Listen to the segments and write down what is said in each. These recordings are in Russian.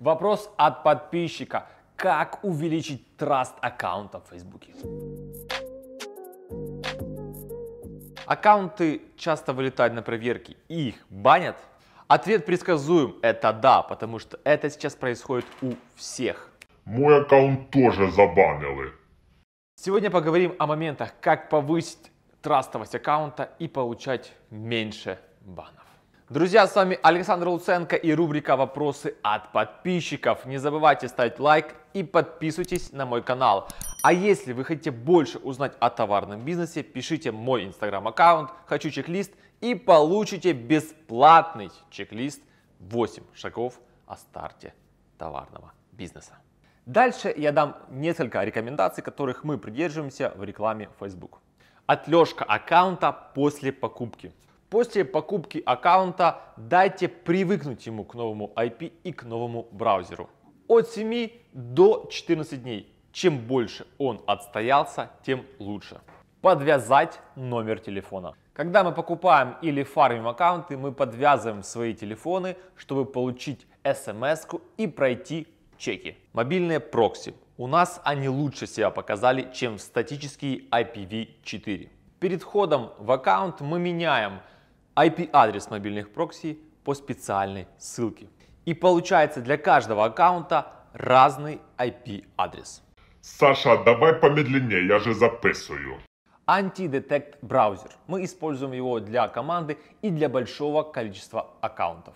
Вопрос от подписчика. Как увеличить траст аккаунта в Фейсбуке? Аккаунты часто вылетают на проверки и их банят? Ответ предсказуем. Это да, потому что это сейчас происходит у всех. Мой аккаунт тоже забанили. Сегодня поговорим о моментах, как повысить трастовость аккаунта и получать меньше банов. Друзья, с вами Александр Луценко и рубрика «Вопросы от подписчиков». Не забывайте ставить лайк и подписывайтесь на мой канал. А если вы хотите больше узнать о товарном бизнесе, пишите мой инстаграм-аккаунт «Хочу чек-лист» и получите бесплатный чек-лист 8 шагов о старте товарного бизнеса. Дальше я дам несколько рекомендаций, которых мы придерживаемся в рекламе Facebook. Отлежка аккаунта после покупки. После покупки аккаунта дайте привыкнуть ему к новому IP и к новому браузеру. От 7 до 14 дней. Чем больше он отстоялся, тем лучше. Подвязать номер телефона. Когда мы покупаем или фармим аккаунты, мы подвязываем свои телефоны, чтобы получить смс и пройти чеки. Мобильные прокси. У нас они лучше себя показали, чем статические IPv4. Перед входом в аккаунт мы меняем IP-адрес мобильных прокси по специальной ссылке. И получается для каждого аккаунта разный IP-адрес. Саша, давай помедленнее, я же записываю. Anti-Detect браузер. Мы используем его для команды и для большого количества аккаунтов.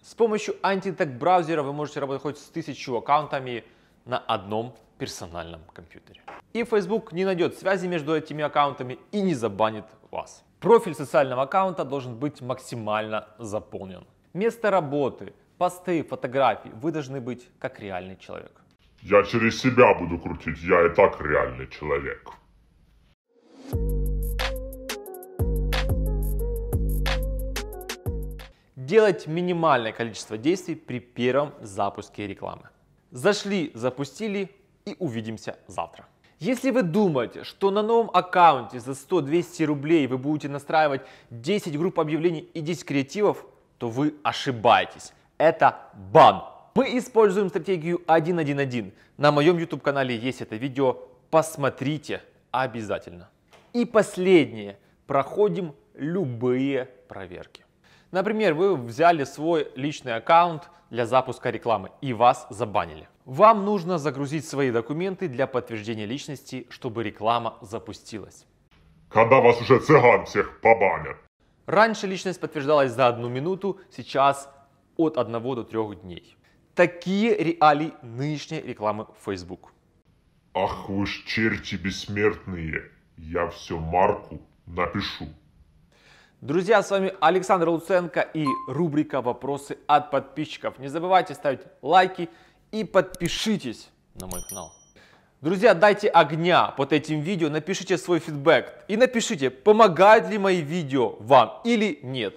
С помощью Anti-Detect браузера вы можете работать хоть с тысячу аккаунтами на одном персональном компьютере. И Facebook не найдет связи между этими аккаунтами и не забанит вас. Профиль социального аккаунта должен быть максимально заполнен. Место работы, посты, фотографии. Вы должны быть как реальный человек. Я через себя буду крутить, я и так реальный человек. Делать минимальное количество действий при первом запуске рекламы. Зашли, запустили и увидимся завтра. Если вы думаете, что на новом аккаунте за 100-200 рублей вы будете настраивать 10 групп объявлений и 10 креативов, то вы ошибаетесь. Это бан. Мы используем стратегию 1.1.1. На моем YouTube канале есть это видео. Посмотрите обязательно. И последнее. Проходим любые проверки. Например, вы взяли свой личный аккаунт для запуска рекламы и вас забанили. Вам нужно загрузить свои документы для подтверждения личности, чтобы реклама запустилась. Когда вас уже цыган всех побанят. Раньше личность подтверждалась за одну минуту, сейчас от 1 до 3 дней. Такие реалии нынешней рекламы в Facebook. Ах вы ж черти бессмертные, я все Марку напишу. Друзья, с вами Александр Луценко и рубрика «Вопросы от подписчиков». Не забывайте ставить лайки и подпишитесь на мой канал. Друзья, дайте огня под этим видео, напишите свой фидбэк и напишите, помогают ли мои видео вам или нет.